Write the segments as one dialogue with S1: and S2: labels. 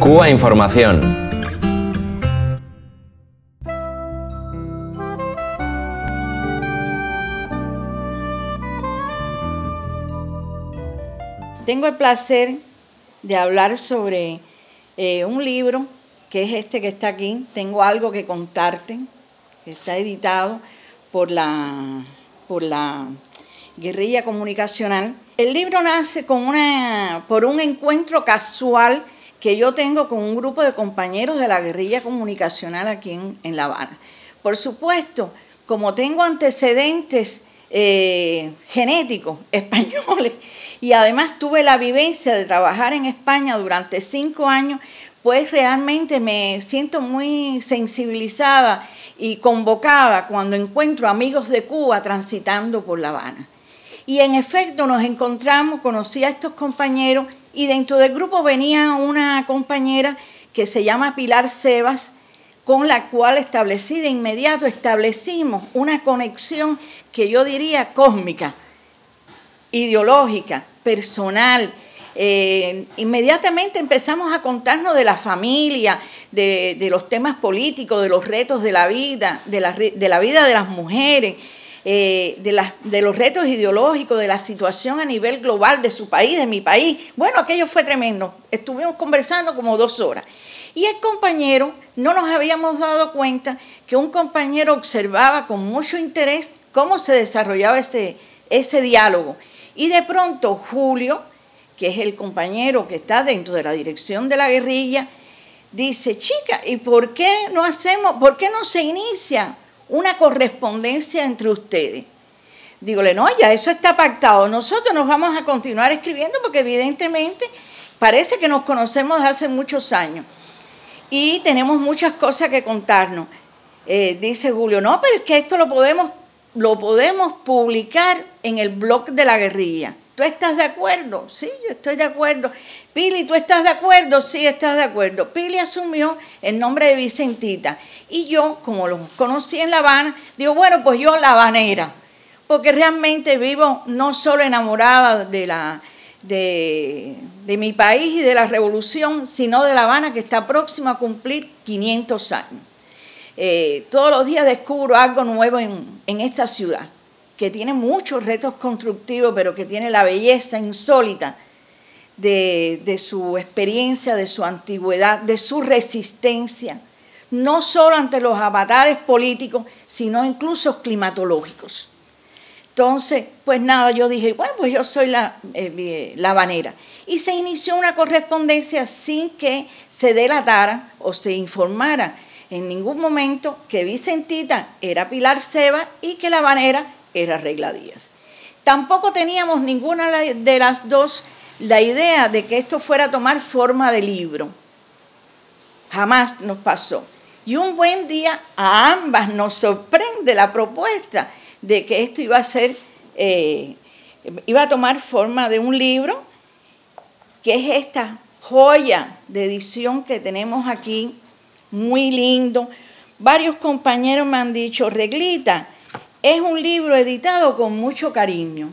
S1: Cuba Información.
S2: Tengo el placer de hablar sobre eh, un libro que es este que está aquí, Tengo algo que contarte, está editado por la, por la guerrilla comunicacional. El libro nace una, por un encuentro casual que yo tengo con un grupo de compañeros de la guerrilla comunicacional aquí en, La Habana. Por supuesto, como tengo antecedentes eh, genéticos españoles y además tuve la vivencia de trabajar en España durante cinco años, pues realmente me siento muy sensibilizada y convocada cuando encuentro amigos de Cuba transitando por La Habana. Y en efecto nos encontramos, conocí a estos compañeros y dentro del grupo venía una compañera que se llama Pilar Sebas, con la cual establecí de inmediato, establecimos una conexión que yo diría cósmica, ideológica, personal. Eh, inmediatamente empezamos a contarnos de la familia, de, los temas políticos, de los retos de la vida, de la vida de las mujeres, eh, de, de, los retos ideológicos, de la situación a nivel global de su país, de mi país. Bueno, aquello fue tremendo. Estuvimos conversando como dos horas. Y el compañero, no nos habíamos dado cuenta que un compañero observaba con mucho interés cómo se desarrollaba ese, ese diálogo. Y de pronto Julio, que es el compañero que está dentro de la dirección de la guerrilla, dice, chica, ¿y por qué no hacemos, por qué no se inicia una correspondencia entre ustedes? Dígole, no, ya eso está pactado. Nosotros nos vamos a continuar escribiendo porque evidentemente parece que nos conocemos desde hace muchos años y tenemos muchas cosas que contarnos. Eh, dice Julio, no, pero es que esto lo podemos lo podemos publicar en el blog de la guerrilla. ¿Tú estás de acuerdo? Sí, yo estoy de acuerdo. Pili, ¿tú estás de acuerdo? Sí, estás de acuerdo. Pili asumió el nombre de Vicentita. Y yo, como lo conocí en La Habana, digo, bueno, pues yo la habanera. Porque realmente vivo no solo enamorada de, la, de, de mi país y de la revolución, sino de La Habana, que está próxima a cumplir 500 años. Eh, todos los días descubro algo nuevo en, esta ciudad, que tiene muchos retos constructivos, pero que tiene la belleza insólita de, su experiencia, de su antigüedad, de su resistencia, no solo ante los avatares políticos, sino incluso climatológicos. Entonces, pues nada, yo dije, bueno, pues yo soy la, eh, la. Y se inició una correspondencia sin que se delatara o se informara en ningún momento que Vicentita era Pilar Seba y que la Habanera era Regla Díaz. Tampoco teníamos ninguna de las dos la idea de que esto fuera a tomar forma de libro. Jamás nos pasó. Y un buen día a ambas nos sorprende la propuesta de que esto iba a ser, eh, iba a tomar forma de un libro, que es esta joya de edición que tenemos aquí muy lindo. Varios compañeros me han dicho, Reglita, es un libro editado con mucho cariño.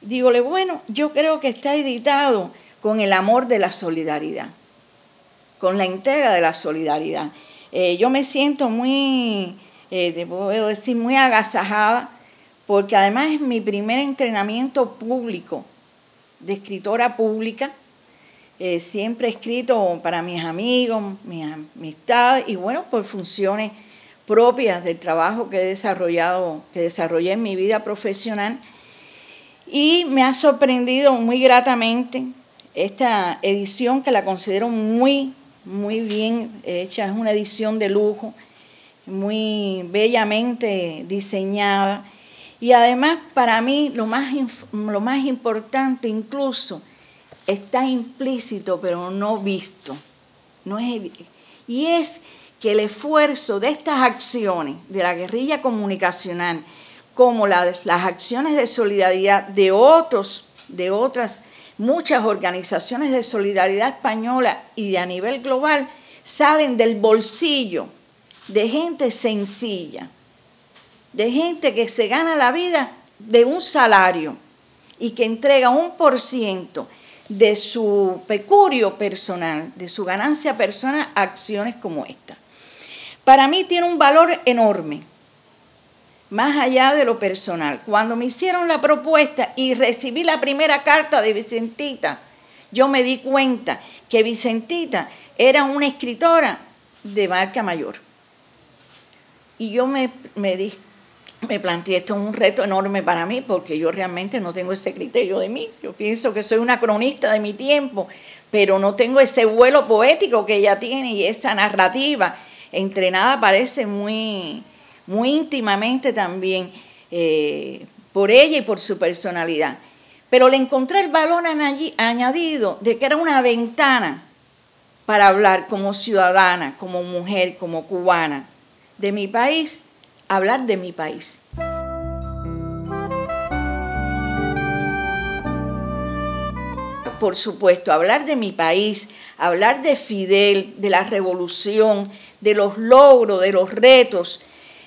S2: Dígole, bueno, yo creo que está editado con el amor de la solidaridad, con la entrega de la solidaridad. Eh, yo me siento muy, eh, puedo decir, muy agasajada, porque además es mi primer entrenamiento público de escritora pública eh, siempre he escrito para mis amigos, mis amistades y bueno, por funciones propias del trabajo que he desarrollado, que desarrollé en mi vida profesional. Y me ha sorprendido muy gratamente esta edición que la considero muy, muy bien hecha. Es una edición de lujo, muy bellamente diseñada. Y además para mí lo más, lo más importante incluso está implícito pero no visto. No es, y es que el esfuerzo de estas acciones de la guerrilla comunicacional, como las, acciones de solidaridad de otros, de otras muchas organizaciones de solidaridad española y de a nivel global, salen del bolsillo de gente sencilla, de gente que se gana la vida de un salario y que entrega un por ciento de su pecurio personal, de su ganancia personal, acciones como esta. Para mí tiene un valor enorme, más allá de lo personal. Cuando me hicieron la propuesta y recibí la primera carta de Vicentita, yo me di cuenta que Vicentita era una escritora de marca mayor. Y yo me, me, me planteé esto es un reto enorme para mí porque yo realmente no tengo ese criterio de mí. Yo pienso que soy una cronista de mi tiempo, pero no tengo ese vuelo poético que ella tiene y esa narrativa entrenada parece muy, muy íntimamente también eh, por ella y por su personalidad. Pero le encontré el valor añadido de que era una ventana para hablar como ciudadana, como mujer, como cubana de mi país hablar de mi país. Por supuesto, hablar de mi país, hablar de Fidel, de la revolución, de los logros, de los retos,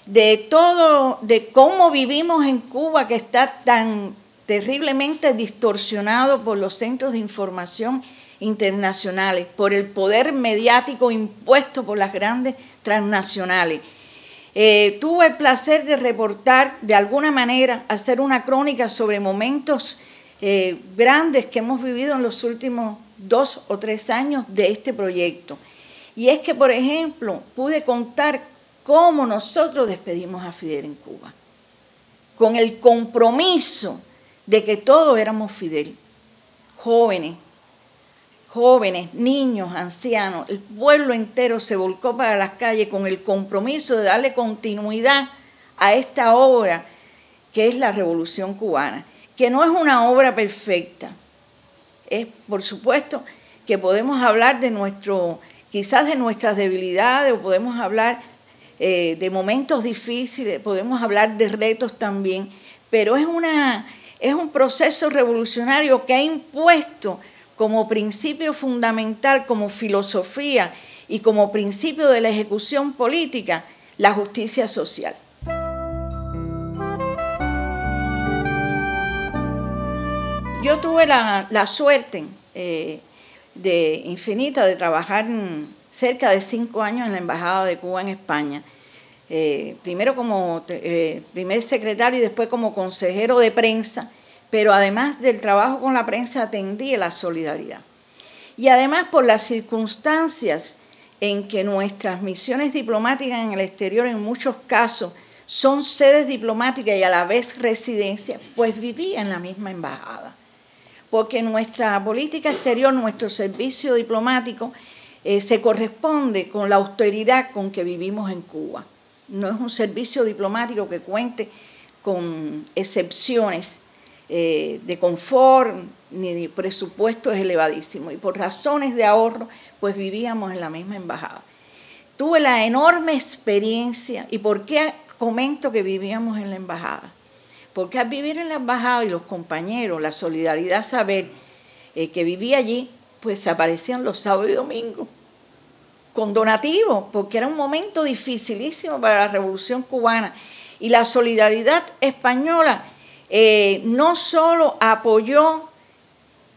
S2: de todo, de cómo vivimos en Cuba que está tan terriblemente distorsionado por los centros de información internacionales, por el poder mediático impuesto por las grandes transnacionales eh, tuve el placer de reportar, de alguna manera, hacer una crónica sobre momentos eh, grandes que hemos vivido en los últimos dos o tres años de este proyecto. Y es que, por ejemplo, pude contar cómo nosotros despedimos a Fidel en Cuba, con el compromiso de que todos éramos Fidel, jóvenes, jóvenes, niños, ancianos, el pueblo entero se volcó para las calles con el compromiso de darle continuidad a esta obra que es la Revolución Cubana, que no es una obra perfecta. Es, por supuesto, que podemos hablar de nuestro, quizás de nuestras debilidades, o podemos hablar eh, de momentos difíciles, podemos hablar de retos también, pero es, una, es un proceso revolucionario que ha impuesto como principio fundamental, como filosofía y como principio de la ejecución política, la justicia social. Yo tuve la, suerte eh, de infinita de trabajar cerca de cinco años en la Embajada de Cuba en España. Eh, primero como eh, primer secretario y después como consejero de prensa pero además del trabajo con la prensa atendí la solidaridad. Y además por las circunstancias en que nuestras misiones diplomáticas en el exterior en muchos casos son sedes diplomáticas y a la vez residencia, pues vivía en la misma embajada. Porque nuestra política exterior, nuestro servicio diplomático, eh, se corresponde con la austeridad con que vivimos en Cuba. No es un servicio diplomático que cuente con excepciones eh, de confort ni de presupuesto es elevadísimo. Y por razones de ahorro, pues vivíamos en la misma embajada. Tuve la enorme experiencia, ¿y por qué comento que vivíamos en la embajada? Porque al vivir en la embajada y los compañeros, la solidaridad, saber eh, que vivía allí, pues aparecían los sábados y domingos con donativos, porque era un momento dificilísimo para la revolución cubana. Y la solidaridad española eh, no solo apoyó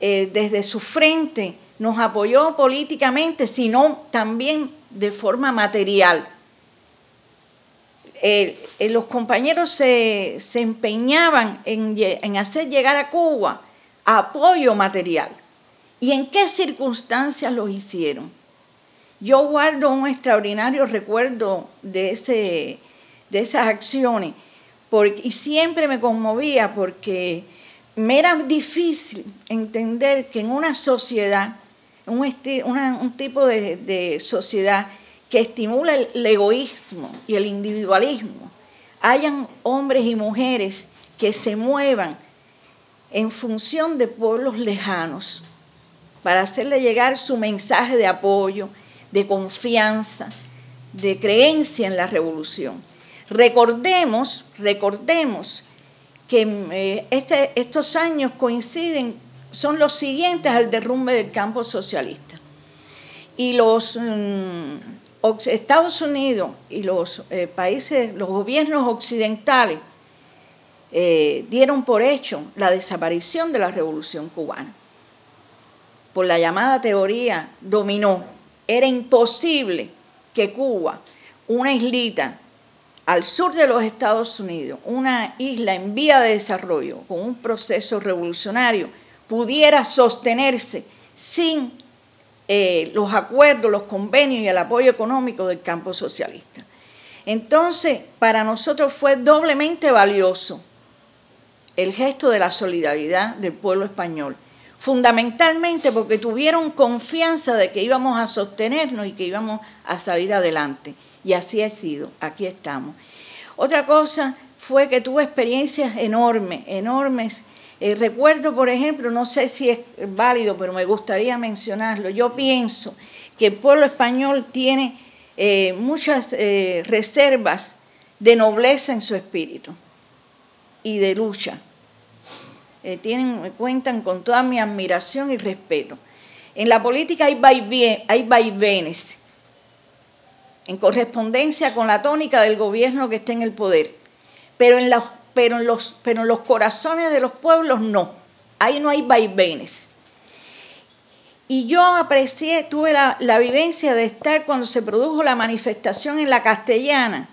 S2: eh, desde su frente, nos apoyó políticamente, sino también de forma material. Eh, los compañeros se, empeñaban en, hacer llegar a Cuba apoyo material. ¿Y en qué circunstancias lo hicieron? Yo guardo un extraordinario recuerdo de esas acciones y siempre me conmovía porque me era difícil entender que en una sociedad, un, tipo de, sociedad que estimula el, egoísmo y el individualismo, hayan hombres y mujeres que se muevan en función de pueblos lejanos para hacerle llegar su mensaje de apoyo, de confianza, de creencia en la revolución. Recordemos, recordemos que eh, este, estos años coinciden, son los siguientes al derrumbe del campo socialista. Y los mm, Estados Unidos y los eh, países, los gobiernos occidentales eh, dieron por hecho la desaparición de la revolución cubana. por la llamada teoría dominó, era imposible que Cuba, una islita al sur de los Estados Unidos, una isla en vía de desarrollo, con un proceso revolucionario, pudiera sostenerse sin eh, los acuerdos, los convenios y el apoyo económico del campo socialista. Entonces, para nosotros fue doblemente valioso el gesto de la solidaridad del pueblo español, fundamentalmente porque tuvieron confianza de que íbamos a sostenernos y que íbamos a salir adelante. Y así ha sido, aquí estamos. Otra cosa fue que tuve experiencias enormes, enormes. Eh, recuerdo, por ejemplo, no sé si es válido, pero me gustaría mencionarlo. Yo pienso que el pueblo español tiene eh, muchas eh, reservas de nobleza en su espíritu y de lucha. tienen, cuentan con toda mi admiración y respeto. En la política hay, hay vaivenes en correspondencia con la tónica del gobierno que está en el poder. Pero en, pero en, los, pero los corazones de los pueblos no. Ahí no hay vaivenes. Y yo aprecié, tuve la, la, vivencia de estar cuando se produjo la manifestación en la castellana,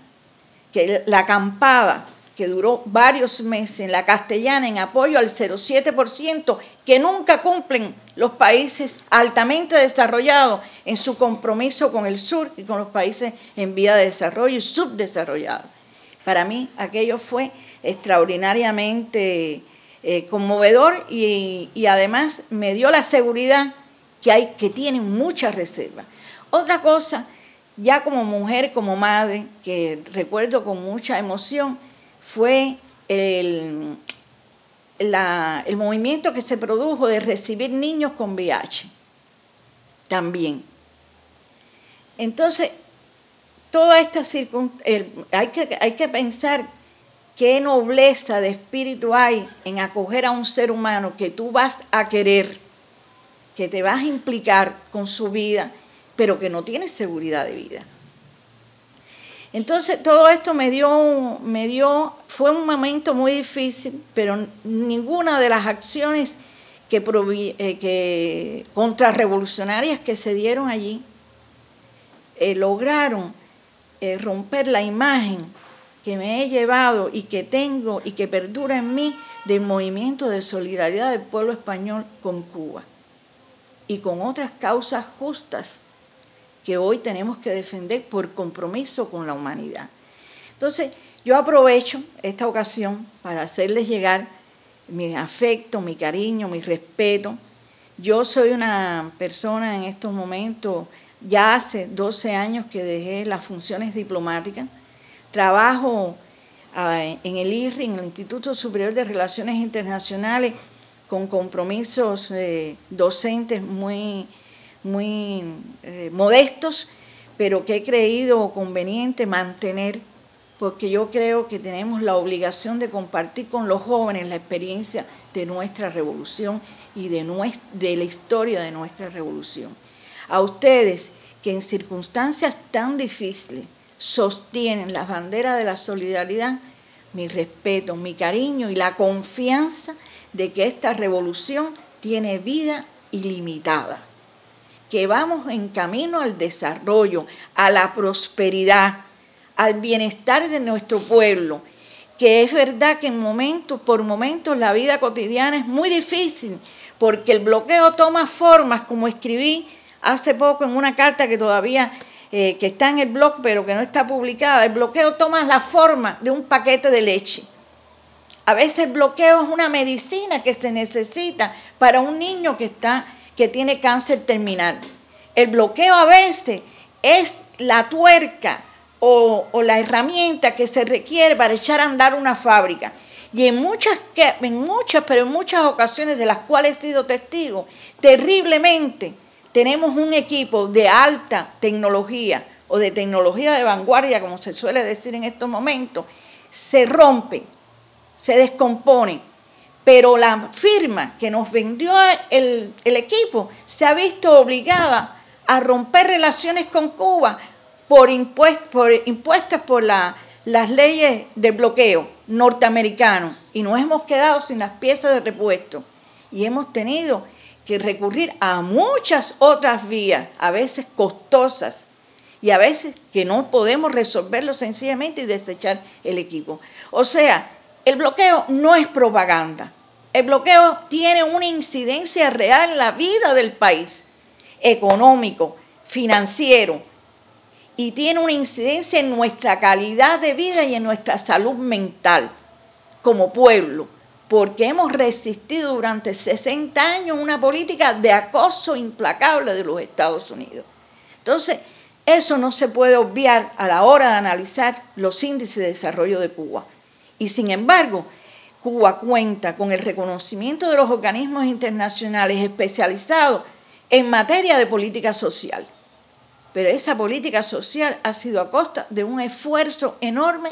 S2: que la acampada, que duró varios meses en la castellana en apoyo al 0,7%, que nunca cumplen los países altamente desarrollados en su compromiso con el sur y con los países en vía de desarrollo y subdesarrollados. Para mí aquello fue extraordinariamente eh, conmovedor y, y, además me dio la seguridad que, hay, que tienen muchas reservas. Otra cosa, ya como mujer, como madre, que recuerdo con mucha emoción, fue el, el movimiento que se produjo de recibir niños con VIH también. Entonces, toda esta circunstancia, hay que, hay que pensar qué nobleza de espíritu hay en acoger a un ser humano que tú vas a querer, que te vas a implicar con su vida, pero que no tiene seguridad de vida. Entonces todo esto me dio, me dio, fue un momento muy difícil, pero ninguna de las acciones que, eh, contrarrevolucionarias que se dieron allí eh, lograron eh, romper la imagen que me he llevado y que tengo y que perdura en mí del movimiento de solidaridad del pueblo español con Cuba y con otras causas justas que hoy tenemos que defender por compromiso con la humanidad. Entonces, yo aprovecho esta ocasión para hacerles llegar mi afecto, mi cariño, mi respeto. Yo soy una persona en estos momentos, ya hace 12 años que dejé las funciones diplomáticas, trabajo ah, en el IRRI, en el Instituto Superior de Relaciones Internacionales, con compromisos eh, docentes muy muy eh, modestos, pero que he creído conveniente mantener, porque yo creo que tenemos la obligación de compartir con los jóvenes la experiencia de nuestra revolución y de, de la historia de nuestra revolución. A ustedes que en circunstancias tan difíciles sostienen las banderas de la solidaridad, mi respeto, mi cariño y la confianza de que esta revolución tiene vida ilimitada que vamos en camino al desarrollo, a la prosperidad, al bienestar de nuestro pueblo, que es verdad que en momentos, por momentos, la vida cotidiana es muy difícil, porque el bloqueo toma formas, como escribí hace poco en una carta que todavía eh, que está en el blog, pero que no está publicada, el bloqueo toma la forma de un paquete de leche. A veces el bloqueo es una medicina que se necesita para un niño que está que tiene cáncer terminal. El bloqueo a veces es la tuerca o, la herramienta que se requiere para echar a andar una fábrica. Y en muchas, en muchas, pero en muchas ocasiones de las cuales he sido testigo, terriblemente tenemos un equipo de alta tecnología o de tecnología de vanguardia, como se suele decir en estos momentos, se rompe, se descompone pero la firma que nos vendió el, equipo se ha visto obligada a romper relaciones con Cuba por, por impuestas por las leyes de bloqueo norteamericano y nos hemos quedado sin las piezas de repuesto y hemos tenido que recurrir a muchas otras vías, a veces costosas y a veces que no podemos resolverlo sencillamente y desechar el equipo. O sea, el bloqueo no es propaganda. El bloqueo tiene una incidencia real en la vida del país, económico, financiero, y tiene una incidencia en nuestra calidad de vida y en nuestra salud mental como pueblo, porque hemos resistido durante 60 años una política de acoso implacable de los Estados Unidos. Entonces, eso no se puede obviar a la hora de analizar los índices de desarrollo de Cuba. Y sin embargo, Cuba cuenta con el reconocimiento de los organismos internacionales especializados en materia de política social. Pero esa política social ha sido a costa de un esfuerzo enorme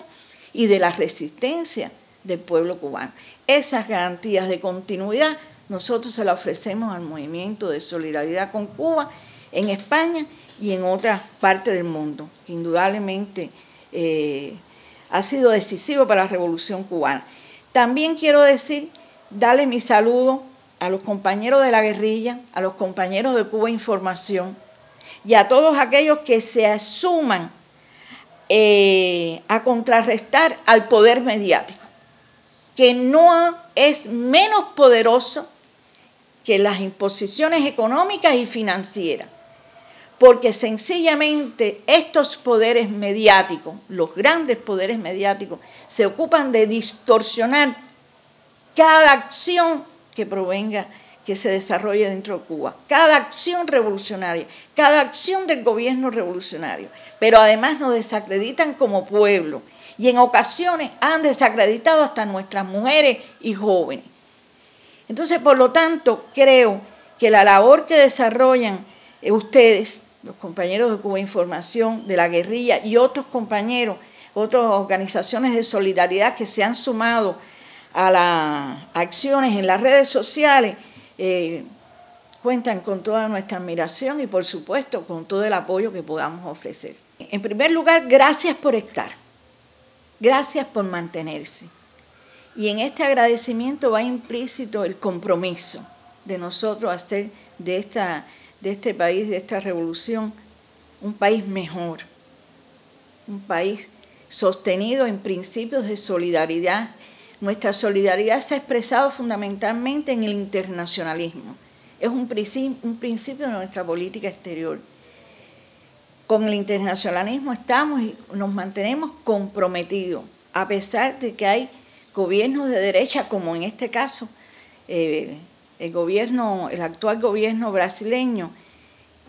S2: y de la resistencia del pueblo cubano. Esas garantías de continuidad nosotros se las ofrecemos al movimiento de solidaridad con Cuba en España y en otras partes del mundo, que indudablemente eh, ha sido decisivo para la revolución cubana. También quiero decir, darle mi saludo a los compañeros de la guerrilla, a los compañeros de Cuba Información y a todos aquellos que se asuman eh, a contrarrestar al poder mediático, que no es menos poderoso que las imposiciones económicas y financieras porque sencillamente estos poderes mediáticos, los grandes poderes mediáticos, se ocupan de distorsionar cada acción que provenga, que se desarrolle dentro de Cuba, cada acción revolucionaria, cada acción del gobierno revolucionario, pero además nos desacreditan como pueblo y en ocasiones han desacreditado hasta nuestras mujeres y jóvenes. Entonces, por lo tanto, creo que la labor que desarrollan ustedes los compañeros de Cuba Información, de la guerrilla y otros compañeros, otras organizaciones de solidaridad que se han sumado a las acciones en las redes sociales, eh, cuentan con toda nuestra admiración y por supuesto con todo el apoyo que podamos ofrecer. En primer lugar, gracias por estar, gracias por mantenerse. Y en este agradecimiento va implícito el compromiso de nosotros hacer de esta de este país, de esta revolución, un país mejor, un país sostenido en principios de solidaridad. Nuestra solidaridad se ha expresado fundamentalmente en el internacionalismo. Es un principio, un principio de nuestra política exterior. Con el internacionalismo estamos y nos mantenemos comprometidos, a pesar de que hay gobiernos de derecha, como en este caso, eh, el gobierno, el actual gobierno brasileño,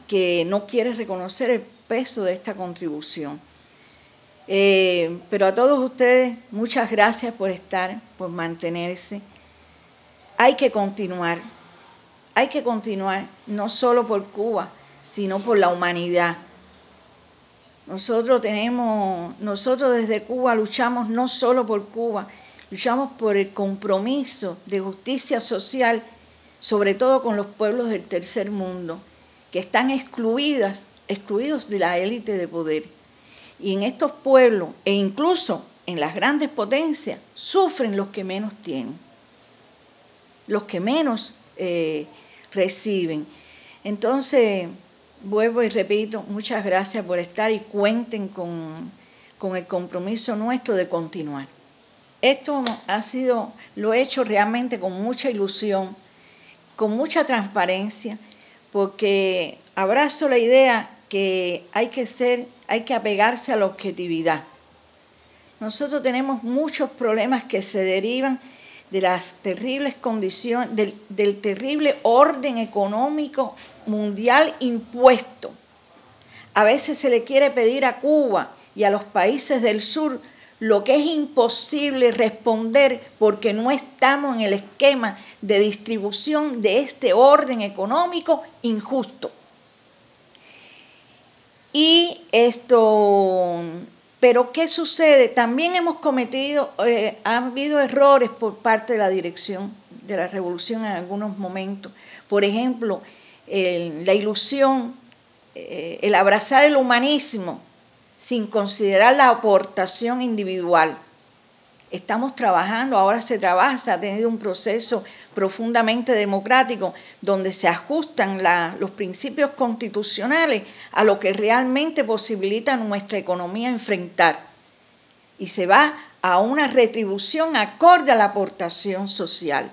S2: que no quiere reconocer el peso de esta contribución. Eh, pero a todos ustedes, muchas gracias por estar, por mantenerse. Hay que continuar, hay que continuar, no solo por Cuba, sino por la humanidad. Nosotros tenemos, nosotros desde Cuba luchamos no solo por Cuba, luchamos por el compromiso de justicia social sobre todo con los pueblos del tercer mundo, que están excluidas, excluidos de la élite de poder. Y en estos pueblos, e incluso en las grandes potencias, sufren los que menos tienen, los que menos eh, reciben. Entonces, vuelvo y repito, muchas gracias por estar y cuenten con, con el compromiso nuestro de continuar. Esto ha sido, lo he hecho realmente con mucha ilusión con mucha transparencia, porque abrazo la idea que hay que ser, hay que apegarse a la objetividad. Nosotros tenemos muchos problemas que se derivan de las terribles condiciones, del, del terrible orden económico mundial impuesto. A veces se le quiere pedir a Cuba y a los países del sur lo que es imposible responder porque no estamos en el esquema de distribución de este orden económico injusto. Y esto, pero ¿qué sucede? También hemos cometido, eh, ha habido errores por parte de la dirección de la revolución en algunos momentos. Por ejemplo, la ilusión, eh, el abrazar el humanismo sin considerar la aportación individual. Estamos trabajando, ahora se trabaja, ha tenido un proceso profundamente democrático, donde se ajustan los principios constitucionales a lo que realmente posibilita nuestra economía enfrentar. Y se va a una retribución acorde a la aportación social.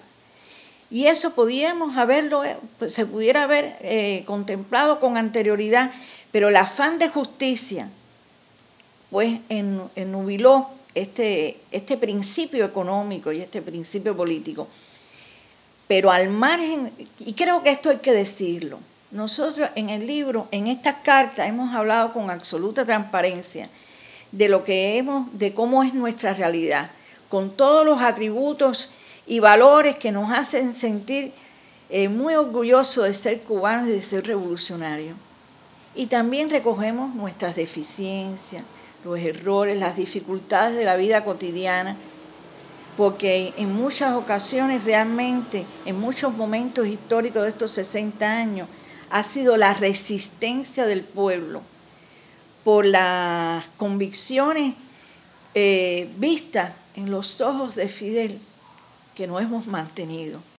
S2: Y eso podíamos haberlo, pues, se pudiera haber eh, contemplado con anterioridad, pero el afán de justicia, pues ennubiló este, este principio económico y este principio político. Pero al margen, y creo que esto hay que decirlo, nosotros en el libro, en estas cartas, hemos hablado con absoluta transparencia de lo que hemos, de cómo es nuestra realidad, con todos los atributos y valores que nos hacen sentir eh, muy orgullosos de ser cubanos y de ser revolucionarios. Y también recogemos nuestras deficiencias, los errores, las dificultades de la vida cotidiana, porque en muchas ocasiones realmente, en muchos momentos históricos de estos 60 años, ha sido la resistencia del pueblo por las convicciones eh, vistas en los ojos de Fidel que no hemos mantenido.